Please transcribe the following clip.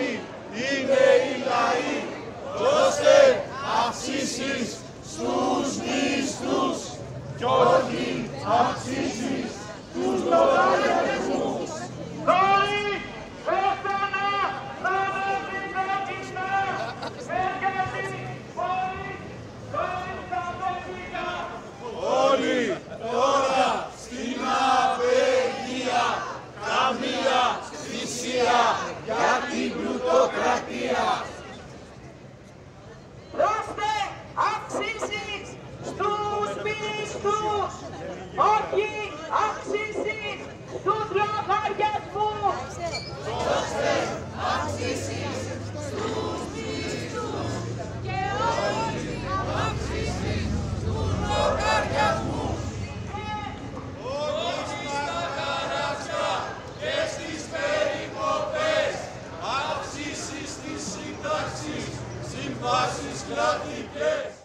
άνθρωποι είναι οι λαοί. Δώστε αυξήσεις στους μισθούς κι όχι αυξήσεις τους λογαριασμούς. Όλοι έφτανα να με δυνατιστά. Έκανε πολύ, όλοι τα παιδιά. Όλοι τώρα στην απεργία, καμία θυσία. Αγγί αξίσει του λογαριασμού. Δώστε αξίσει στους μισθούς και όλοι αξίσει του λογαριασμού. Όχι στα καράσια και στις περικοπές, αξίσει στις συντάξεις, συμβάσεις κρατικές.